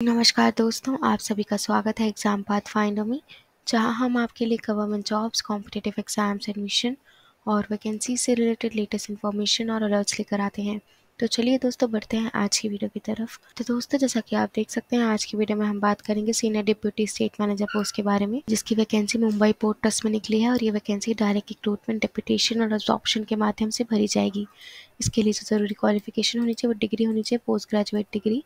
नमस्कार दोस्तों, आप सभी का स्वागत है एग्ज़ाम पाथ फाइंडर में, जहाँ हम आपके लिए government jobs competitive exams admission और वैकेंसी से रिलेटेड लेटेस्ट इन्फॉर्मेशन और अलर्ट्स लेकर आते हैं। तो चलिए दोस्तों, बढ़ते हैं आज की वीडियो की तरफ़। तो दोस्तों, जैसा कि आप देख सकते हैं, आज की वीडियो में हम बात करेंगे senior deputy estate manager post के बारे में, जिसकी वैकेंसी मुंबई पोर्ट ट्रस्ट में निकली है और ये वैकेंसी डायरेक्ट रिक्रूटमेंट डिप्यूटेशन और ऑप्शन के माध्यम से भरी जाएगी। इसके लिए जो ज़रूरी क्वालिफिकेशन होनी चाहिए, वो डिग्री होनी चाहिए पोस्ट ग्रेजुएट डिग्री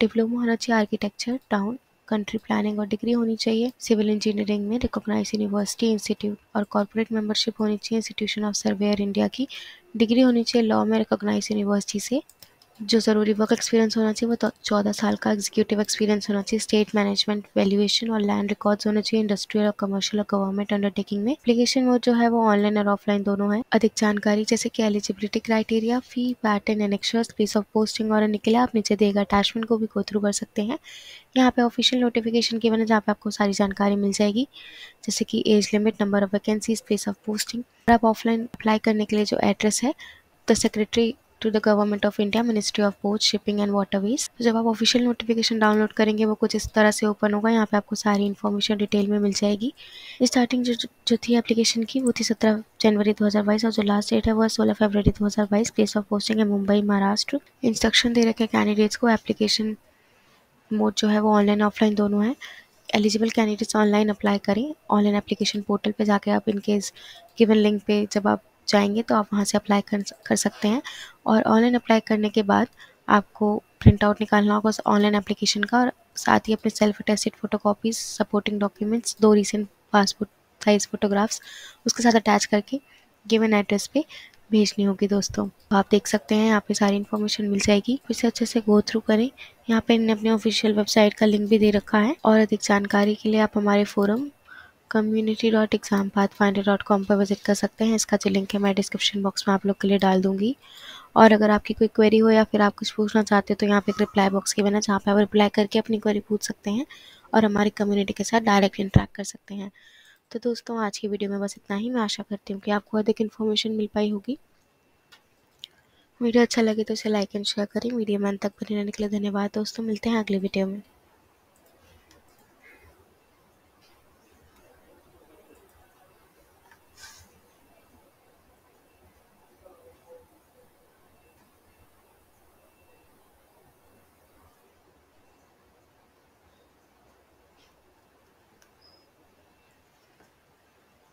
डिप्लोमा होना चाहिए आर्किटेक्चर टाउन कंट्री प्लानिंग और डिग्री होनी चाहिए। सिविल इंजीनियरिंग में रिकॉग्नाइज यूनिवर्सिटी, इंस्टीट्यूट और कॉर्पोरेट मेंबरशिप होनी चाहिए। इंस्टीट्यूशन ऑफ़ सर्वेयर इंडिया की डिग्री होनी चाहिए। लॉ में रिकॉग्नाइज यूनिवर्सिटी से जो ज़रूरी वर्क एक्सपीरियंस होना चाहिए, वो तो चौदह साल का एग्जीक्यूटिव एक्सपीरियंस होना चाहिए स्टेट मैनेजमेंट वैल्यूएशन और लैंड रिकॉर्ड्स होने चाहिए इंडस्ट्रियल और कमर्शियल और गवर्नमेंट अंडरटेकिंग में। एप्लीकेशन मोड जो है वो ऑनलाइन और ऑफलाइन दोनों है। अधिक जानकारी, जैसे कि eligibility criteria fee pattern annexures place of posting और निकले आप नीचे देगा अटैचमेंट को भी गो थ्रू कर सकते हैं। यहाँ पे ऑफिशियल नोटिफिकेशन की है जहाँ पे आपको सारी जानकारी मिल जाएगी, जैसे कि age limit number of vacancies place of posting और आप ऑफलाइन अप्लाई करने के लिए जो एड्रेस है the secretary to the government of India ministry of port shipping and waterways तो जब आप ऑफिशियल नोटिफिकेशन डाउनलोड करेंगे, वो कुछ इस तरह से ओपन होगा। यहाँ पे आपको सारी इन्फॉर्मेशन डिटेल में मिल जाएगी। स्टार्टिंग जो जो थी एप्लीकेशन की, वो थी सत्रह जनवरी 2022 और जो लास्ट डेट है, वो सोलह फरवरी 2022 प्लेस ऑफ़ पोस्टिंग है मुंबई, महाराष्ट्र। इंस्ट्रक्शन दे रखे कैंडिडेट्स को। एप्लीकेशन मोड जो है वो ऑनलाइन ऑफलाइन दोनों है। एलिजिबल कैंडिडेट्स ऑनलाइन अप्लाई करें। ऑनलाइन एप्लीकेशन पोर्टल पे जाके आप इनकेस गिवन लिंक पे जब आप जाएँगे तो आप वहाँ से अप्लाई कर कर सकते हैं। और ऑनलाइन अप्लाई करने के बाद आपको प्रिंट आउट निकालना होगा उस ऑनलाइन एप्लीकेशन का और साथ ही अपने self attested photo copies supporting documents दो रिसेंट पासपोर्ट साइज़ फोटोग्राफ्स उसके साथ अटैच करके गिवन एड्रेस पे भेजनी होगी दोस्तों। आप देख सकते हैं, यहाँ पे सारी इन्फॉर्मेशन मिल जाएगी। फिर से अच्छे से गो थ्रू करें। यहाँ पे इन्हें अपने ऑफिशियल वेबसाइट का लिंक भी दे रखा है। और अधिक जानकारी के लिए आप हमारे forum community dot exam path finder dot com पर विज़िट कर सकते हैं। इसका जो लिंक है, मैं डिस्क्रिप्शन बॉक्स में आप लोग के लिए डाल दूँगी। और अगर आपकी कोई क्वेरी हो या फिर आप कुछ पूछना चाहते हो तो यहाँ पे एक रिप्लाई बॉक्स की बना जहाँ पे आप रिप्लाई करके अपनी क्वेरी पूछ सकते हैं और हमारी कम्युनिटी के साथ डायरेक्ट इंटरेक्ट कर सकते हैं। तो दोस्तों, आज की वीडियो में बस इतना ही। मैं आशा करती हूँ कि आपको अधिक इन्फॉर्मेशन मिल पाई होगी। वीडियो अच्छा लगे तो इसे लाइक एंड शेयर करें। वीडियो में अंत तक बने रहने के लिए धन्यवाद। दोस्तों, मिलते हैं अगले वीडियो में।